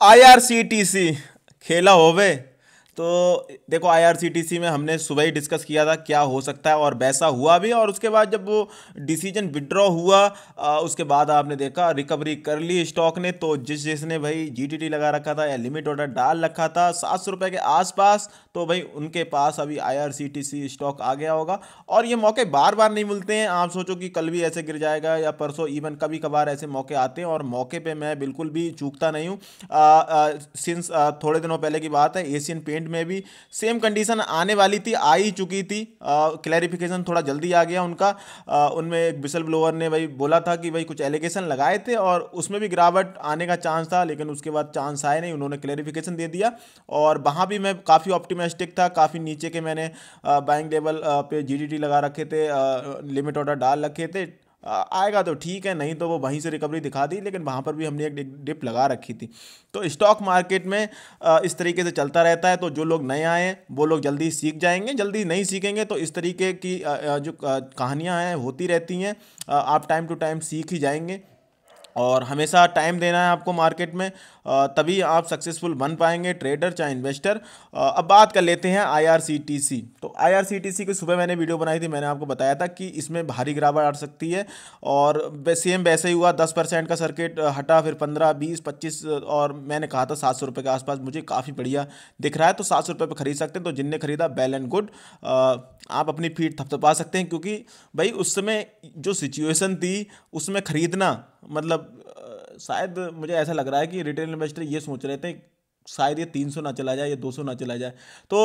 IRCTC खेला होवे। तो देखो आईआरसीटीसी में हमने सुबह ही डिस्कस किया था क्या हो सकता है और वैसा हुआ भी और उसके बाद जब वो डिसीज़न विड्रॉ हुआ आ, उसके बाद आपने देखा रिकवरी कर ली स्टॉक ने तो जिस जिसने भाई जीटीटी लगा रखा था या लिमिट ऑर्डर डाल रखा था सात सौ रुपये के आसपास तो भाई उनके पास अभी आईआरसीटीसी स्टॉक आ गया होगा। और ये मौके बार बार नहीं मिलते हैं। आप सोचो कि कल भी ऐसे गिर जाएगा या परसों इवन कभी कभार ऐसे मौके आते हैं और मौके पर मैं बिल्कुल भी चूकता नहीं हूँ। सिंस थोड़े दिनों पहले की बात है एशियन पेंट में भी सेम कंडीशन आने वाली थी आ ही चुकी थी। क्लैरिफिकेशन थोड़ा जल्दी आ गया उनका। आ, उनमें विसल ब्लोअर ने भाई बोला था कि भाई कुछ एलिगेशन लगाए थे और उसमें भी गिरावट आने का चांस था लेकिन उसके बाद चांस आए नहीं उन्होंने क्लैरिफिकेशन दे दिया। और वहाँ भी मैं काफ़ी ऑप्टिमिस्टिक था काफ़ी नीचे के मैंने बैंक लेवल पे जीडीटी लगा रखे थे लिमिट ऑर्डर डाल रखे थे। आएगा तो ठीक है, नहीं तो वो वहीं से रिकवरी दिखा दी, लेकिन वहाँ पर भी हमने एक डिप लगा रखी थी। तो स्टॉक मार्केट में इस तरीके से चलता रहता है तो जो लोग नए आए वो लोग जल्दी सीख जाएँगे, जल्दी नहीं सीखेंगे तो इस तरीके की जो कहानियाँ हैं, होती रहती हैं आप टाइम टू टाइम सीख ही जाएँगे। और हमेशा टाइम देना है आपको मार्केट में तभी आप सक्सेसफुल बन पाएँगे ट्रेडर चाहे इन्वेस्टर अब बात कर लेते हैं आईआरसीटीसी तो आईआरसीटीसी की सुबह मैंने वीडियो बनाई थी, मैंने आपको बताया था कि इसमें भारी गिरावट आ सकती है और सेम वैसे ही हुआ, दस परसेंट का सर्किट हटा, फिर पंद्रह, बीस, पच्चीस और मैंने कहा था सात सौ रुपये के आसपास मुझे काफ़ी बढ़िया दिख रहा है तो सात सौ रुपये पर खरीद सकते हैं। तो जिनने खरीदा बेल एंड गुड आप अपनी फीट थपथपा सकते हैं, क्योंकि भाई उस समय जो सिचुएशन थी, उसमें ख़रीदना मतलब शायद मुझे ऐसा लग रहा है कि रिटेल इन्वेस्टर ये सोच रहे थे, शायद ये तीन सौ ना चला जाए या दो सौ ना चला जाए। तो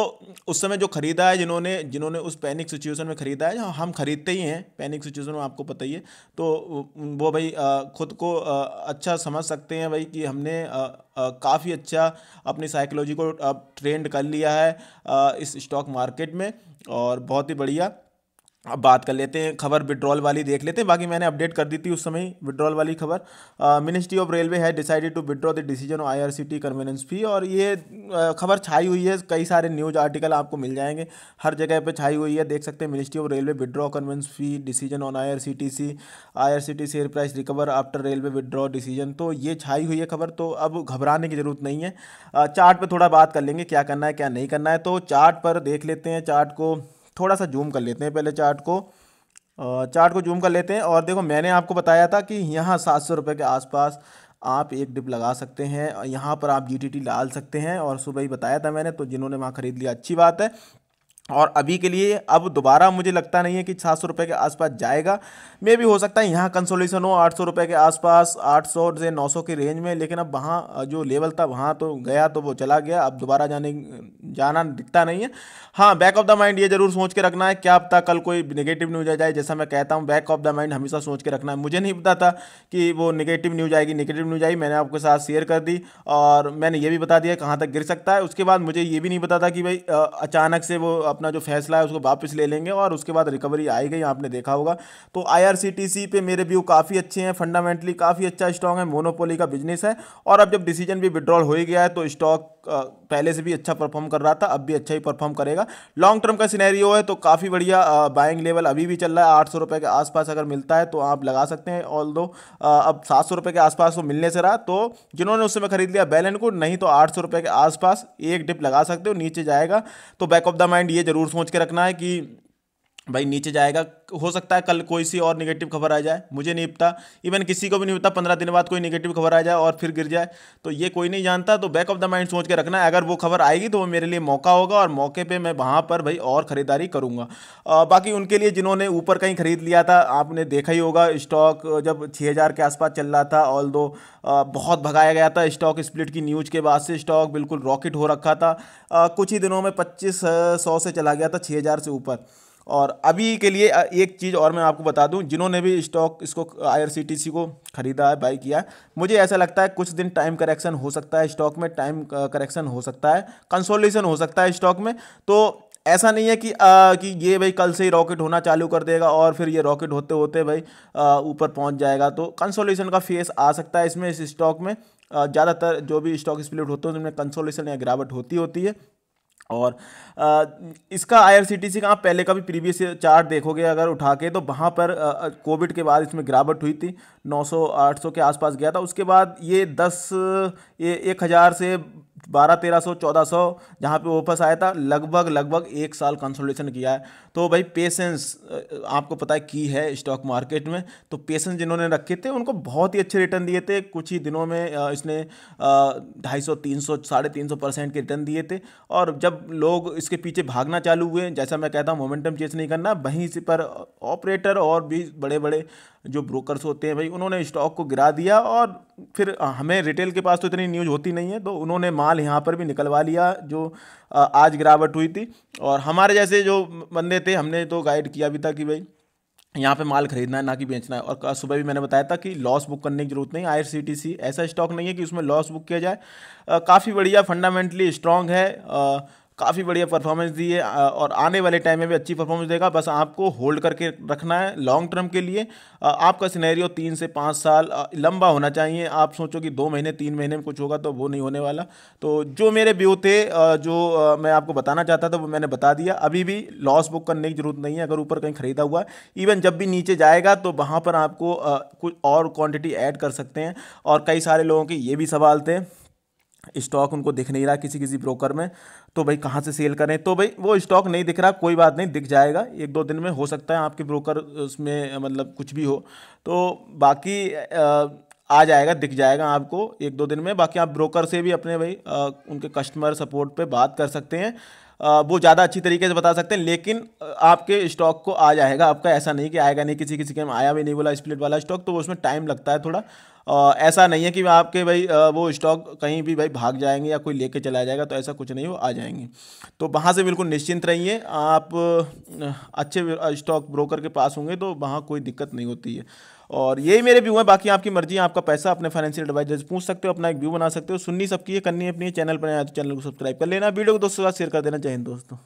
उस समय जो ख़रीदा है, जिन्होंने जिन्होंने उस पैनिक सिचुएशन में ख़रीदा है, हम ख़रीदते ही हैं पैनिक सिचुएशन में आपको पता ही है। तो वो भाई ख़ुद को अच्छा समझ सकते हैं भाई कि हमने काफ़ी अच्छा अपनी साइकोलॉजी को ट्रेंड कर लिया है इस स्टॉक मार्केट में, और बहुत ही बढ़िया। अब बात कर लेते हैं, खबर विड्रॉल वाली देख लेते हैं। बाकी मैंने अपडेट कर दी थी उस समय विड्रॉल वाली खबर। Ministry of railway has decided to withdraw the decision of IRCTC convenience fee और ये खबर छाई हुई है। कई सारे न्यूज़ आर्टिकल आपको मिल जाएँगे। हर जगह पे छाई हुई है। देख सकते हैं ministry of railway withdraw convenience fee decision on I R C T C I R C T share price recover after railway withdraw decision तो ये छाई हुई है खबर। तो अब घबराने की ज़रूरत नहीं है। चार्ट पर थोड़ा बात कर लेंगे, क्या करना है, क्या नहीं करना है। तो चार्ट पर देख लेते हैं। चार्ट को थोड़ा सा जूम कर लेते हैं पहले चार्ट को। चार्ट को जूम कर लेते हैं और देखो मैंने आपको बताया था कि यहाँ सात सौ रुपये के आसपास आप एक डिप लगा सकते हैं, यहाँ पर आप जी टी डाल सकते हैं और सुबह ही बताया था मैंने तो जिन्होंने वहाँ ख़रीद लिया, अच्छी बात है। और अभी के लिए अब दोबारा मुझे लगता नहीं है कि सात सौ रुपये के आसपास जाएगा। मे भी हो सकता है यहाँ कंसोलेशन हो, आठ सौ रुपये के आसपास, आठ सौ से नौ सौ के रेंज में, लेकिन अब वहाँ जो लेवल था, वहाँ तो गया तो वो चला गया। अब दोबारा जाने, जाना दिखता नहीं है। हाँ बैक ऑफ़ द माइंड ये ज़रूर सोच के रखना है, क्या पता कल कोई निगेटिव न्यूज़ आ जाए, जैसा मैं कहता हूँ बैक ऑफ़ द माइंड हमेशा सोच के रखना है। मुझे नहीं पता था कि वो निगेटिव न्यूज़ आएगी निगेटिव न्यूज़ आई, मैंने आपके साथ शेयर कर दी, और मैंने ये भी बता दिया कहाँ तक गिर सकता है। उसके बाद मुझे ये भी नहीं पता था कि भाई अचानक से वो अपना जो फैसला है उसको वापस ले लेंगे और उसके बाद रिकवरी आएगी, आपने देखा होगा। तो आईआरसीटीसी पे मेरे व्यू काफ़ी अच्छे हैं फंडामेंटली काफ़ी अच्छा स्टॉक है मोनोपोली का बिज़नेस है। और अब जब डिसीज़न भी विड्रॉल हो ही गया है तो स्टॉक पहले से भी अच्छा परफॉर्म कर रहा था, अब भी अच्छा ही परफॉर्म करेगा। लॉन्ग टर्म का सिनेरियो है तो काफ़ी बढ़िया बाइंग लेवल अभी भी चल रहा है, आठ सौ के आसपास अगर मिलता है तो आप लगा सकते हैं। ऑल दो अब सात सौ के आसपास वो मिलने से रहा तो जिन्होंने उस समय खरीद लिया बैल को नहीं तो आठ सौ के आसपास एक डिप लगा सकते हो, नीचे जाएगा। तो बैक ऑफ़ द माइंड ये ज़रूर सोच के रखना है कि भाई नीचे जाएगा, हो सकता है कल कोई सी और निगेटिव खबर आ जाए, मुझे नहीं पता। इवन किसी को भी नहीं पता, पंद्रह दिन बाद कोई निगेटिव खबर आ जाए और फिर गिर जाए। तो ये कोई नहीं जानता तो बैक ऑफ़ द माइंड सोच के रखना है अगर वो खबर आएगी तो वो मेरे लिए मौका होगा और मौके पर मैं वहाँ पर भाई और ख़रीदारी करूँगा। बाकी उनके लिए जिन्होंने ऊपर कहीं ख़रीद लिया था, आपने देखा ही होगा स्टॉक जब छः हज़ार के आसपास चल रहा था ऑल बहुत भगाया गया था स्टॉक स्प्लिट की न्यूज़ के बाद से स्टॉक बिल्कुल रॉकेट हो रखा था। कुछ ही दिनों में पच्चीस सौ से चला गया था, छः हज़ार से ऊपर। और अभी के लिए एक चीज़ और मैं आपको बता दूँ जिन्होंने भी स्टॉक इसको आईआरसीटीसी को ख़रीदा है बाई किया मुझे ऐसा लगता है कुछ दिन टाइम करेक्शन हो सकता है स्टॉक में टाइम करेक्शन हो सकता है कंसोलिडेशन हो सकता है स्टॉक में तो ऐसा नहीं है कि आ, कि ये भाई कल से ही रॉकेट होना चालू कर देगा और फिर ये रॉकेट होते होते भाई ऊपर पहुँच जाएगा तो कंसोलेशन का फेस आ सकता है इसमें इस स्टॉक में ज़्यादातर जो भी स्टॉक स्प्लिट होते हैं उनमें कंसोलेशन या गिरावट होती होती है। और आ, इसका आईआरसीटीसी का आप पहले का भी प्रीवियस चार्ट देखोगे अगर उठा के तो वहाँ पर कोविड के बाद इसमें गिरावट हुई थी। 900 800 के आसपास गया था। उसके बाद ये 10 ये एक हज़ार से बारह तेरह सौ, चौदह सौ, जहाँ पे वापस आया था, लगभग लगभग एक साल कंसोलिडेशन किया है। तो भाई पेशेंस आपको पता है की है स्टॉक मार्केट में। तो पेशेंस जिन्होंने रखे थे, उनको बहुत ही अच्छे रिटर्न दिए थे। कुछ ही दिनों में इसने ढाई सौ, तीन सौ, साढ़े तीन सौ परसेंट के रिटर्न दिए थे। और जब लोग इसके पीछे भागना चालू हुए, जैसा मैं कहता हूँ मोमेंटम चेस नहीं करना, वहीं से पर ऑपरेटर और भी बड़े बड़े जो ब्रोकर्स होते हैं भाई उन्होंने स्टॉक को गिरा दिया और फिर हमें रिटेल के पास तो इतनी न्यूज़ होती नहीं है तो उन्होंने माल यहाँ पर भी निकलवा लिया जो आज गिरावट हुई थी। और हमारे जैसे जो बंदे थे हमने तो गाइड किया भी था कि भाई यहाँ पे माल खरीदना है ना कि बेचना है। और सुबह भी मैंने बताया था कि लॉस बुक करने की ज़रूरत नहीं आई ऐसा स्टॉक नहीं है कि उसमें लॉस बुक किया जाए। काफ़ी बढ़िया फंडामेंटली स्ट्रॉन्ग है। आ, काफ़ी बढ़िया परफॉर्मेंस दी है और आने वाले टाइम में भी अच्छी परफॉर्मेंस देगा। बस आपको होल्ड करके रखना है लॉन्ग टर्म के लिए। आपका सिनेरियो तीन से पाँच साल लंबा होना चाहिए। आप सोचो कि दो महीने, तीन महीने में कुछ होगा तो वो नहीं होने वाला। तो जो मेरे व्यू थे जो मैं आपको बताना चाहता था, वो मैंने बता दिया। अभी भी लॉस बुक करने की ज़रूरत नहीं है, अगर ऊपर कहीं खरीदा हुआ इवन जब भी नीचे जाएगा तो वहाँ पर आपको कुछ और क्वान्टिटी ऐड कर सकते हैं। और कई सारे लोगों के ये भी सवाल थे। स्टॉक उनको दिख नहीं रहा किसी किसी ब्रोकर में तो भाई कहाँ से सेल करें? तो भाई वो स्टॉक नहीं दिख रहा, कोई बात नहीं, दिख जाएगा, एक दो दिन में हो सकता है आपके ब्रोकर उसमें मतलब कुछ भी हो। तो बाकी आ जाएगा, दिख जाएगा आपको एक दो दिन में, बाकी आप ब्रोकर से भी अपने भाई उनके कस्टमर सपोर्ट पे बात कर सकते हैं। वो ज़्यादा अच्छी तरीके से बता सकते हैं, लेकिन आपके स्टॉक को आ जाएगा, आपका ऐसा नहीं कि आएगा नहीं, किसी किसी के में आया भी नहीं बोला, स्प्लिट वाला स्टॉक तो उसमें टाइम लगता है थोड़ा। ऐसा नहीं है कि आपके भाई वो स्टॉक कहीं भी भाई भाग जाएँगे या कोई लेके चला जाएगा तो ऐसा कुछ नहीं, वो आ जाएँगे। तो वहाँ से बिल्कुल निश्चिंत रहिए, आप अच्छे स्टॉक ब्रोकर के पास होंगे तो वहाँ कोई दिक्कत नहीं होती है। और यही मेरे व्यू है, बाकी आपकी मर्ज़ी, आपका पैसा अपने फाइनेंशियल एडवाइजर से पूछ सकते हो, अपना एक व्यू बना सकते हो। सुननी सबकी है करनी है अपनी चैनल पर आया तो चैनल को सब्सक्राइब कर लेना। वीडियो को दोस्तों के साथ शेयर कर देना। चाहिए दोस्तों।